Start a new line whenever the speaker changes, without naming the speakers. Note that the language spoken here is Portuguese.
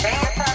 Pensa